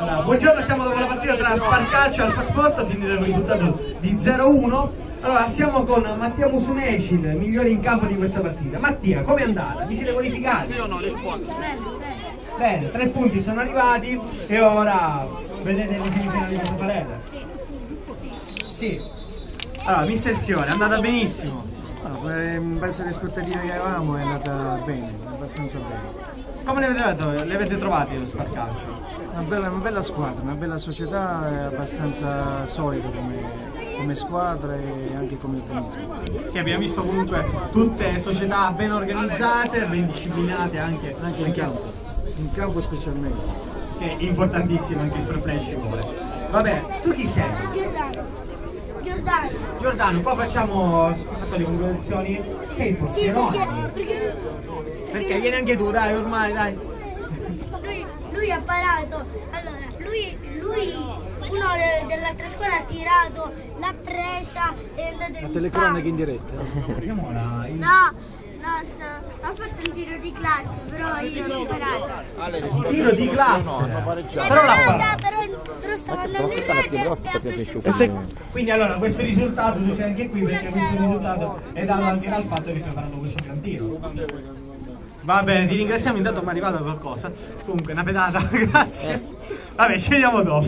Allora, buongiorno, siamo dopo la partita tra Sparcaccio e Alfa Sport, finito il risultato di 0-1. Allora, siamo con Mattia Musumeci, il migliore in campo di questa partita. Mattia, come è andata? Vi siete qualificati? Io no, le squadre. Bene, tre punti sono arrivati e ora vedete le semifinali cosa farete? Sì. Allora, mister Fiore, è andata benissimo. No, in base alle aspettative che avevamo è andata bene, abbastanza bene. Come le avete, le avete trovate lo Sparcaccio? Una bella, una bella squadra, una bella società, abbastanza solida come, come squadra e anche come organismo. Sì, abbiamo visto comunque tutte società ben organizzate, ben disciplinate anche, Anche in campo, in campo specialmente. che è importantissimo anche il play ci vuole. Vabbè, tu chi sei? Giordano. Giordano. Giordano, qua facciamo fatto le congratulazioni. Sei il Sì, perché, perché Perché vieni anche tu, dai, ormai, dai. lui, lui ha parato. Allora, lui, lui uno de- dell'altra squadra ha tirato, l'ha presa e è andato La in telecronaca palo. in diretta. La- No, no, sta- ha fatto un tiro di classe, però io. Ale, le tiro di classe. No, pareggiato. Però l'ha Parata, parato. Stava andando in rete. Quindi allora questo risultato, tu sei anche qui perché questo risultato è dato anche dal fatto che tu hai fatto questo gran tiro. Va bene, ti ringraziamo, intanto mi è arrivata qualcosa. Comunque, una pedata, grazie. Vabbè, ci vediamo dopo.